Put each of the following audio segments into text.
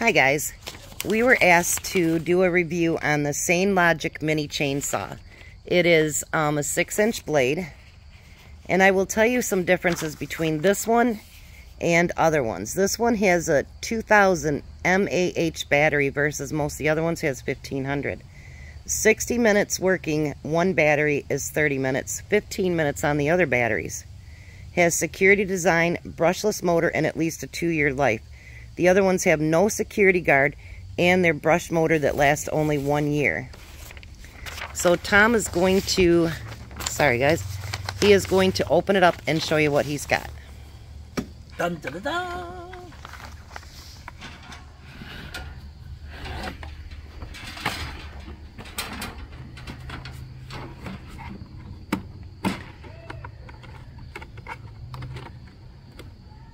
Hi guys. We were asked to do a review on the Sainlogic mini chainsaw. It is um, a six inch blade and I will tell you some differences between this one and other ones. This one has a 2000 mAh battery versus most of the other ones has 1500. 60 minutes working one battery is 30 minutes, 15 minutes on the other batteries. Has security design, brushless motor, and at least a two-year life. The other ones have no security guard and their brush motor that lasts only one year. So Tom is going to, sorry guys, he is going to open it up and show you what he's got. Dun, dun, dun.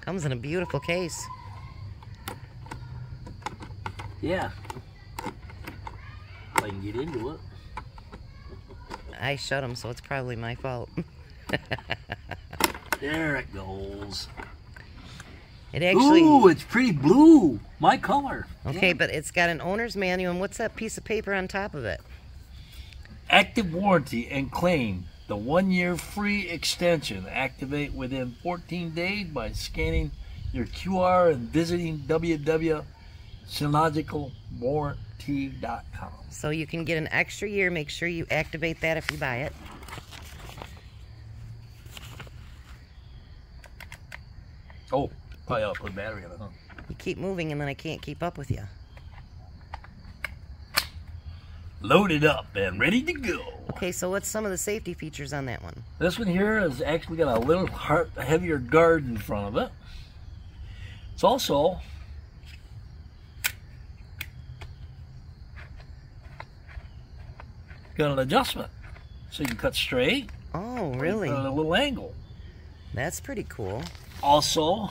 Comes in a beautiful case. Yeah. If I can get into it. I shut them, so it's probably my fault. There it goes. It actually... Ooh, it's pretty blue. My color. Okay, Yeah. but it's got an owner's manual, and what's that piece of paper on top of it? Active warranty and claim the one year free extension. Activate within 14 days by scanning your QR and visiting www.synologicalwarranty.com. So you can get an extra year. Make sure you activate that if you buy it. Oh, probably ought to put a battery in it, huh? You keep moving, and then I can't keep up with you. Loaded up and ready to go. Okay, so what's some of the safety features on that one? This one here has actually got a little heart, heavier guard in front of it. It's also got an adjustment, so you can cut straight. Oh, really? at a little angle. That's pretty cool. Also,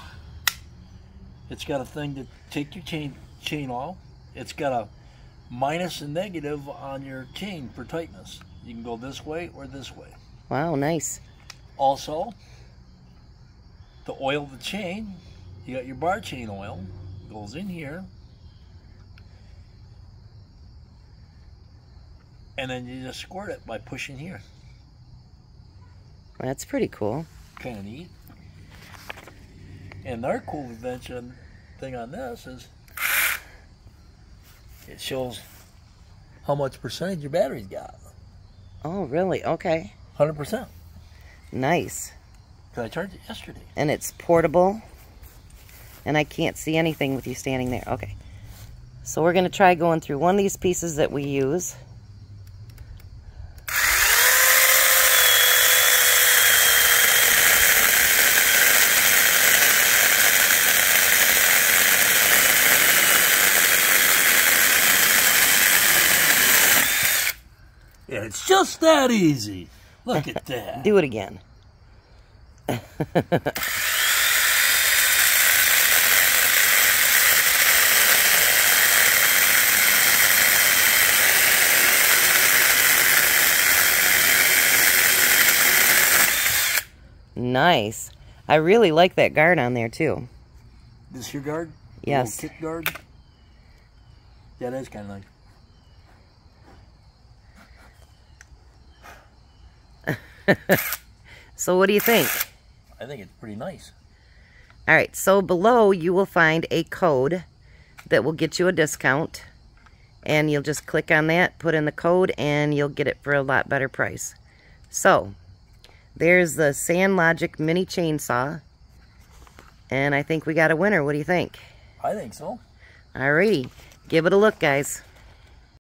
it's got a thing to take your chain chain off. It's got a minus and negative on your chain for tightness. You can go this way or this way. Wow, nice. Also, to oil the chain, you got your bar chain oil, goes in here. And then you just squirt it by pushing here. That's pretty cool. Kind of neat. And our cool invention thing on this is it shows how much percentage your battery's got. Oh, really? Okay. 100%. Nice. Because I charged it yesterday. And it's portable. And I can't see anything with you standing there. Okay. So we're going to try going through one of these pieces that we use. Yeah, it's just that easy. Look at that. Do it again. Nice. I really like that guard on there too. This your guard? Yes. kick guard? Yeah, that is kind of nice. So what do you think? I think it's pretty nice. All right, so below you will find a code that will get you a discount. And you'll just click on that, put in the code, and you'll get it for a lot better price. So, there's the Sainlogic Mini Chainsaw. And I think we got a winner. What do you think? I think so. Alrighty, give it a look, guys.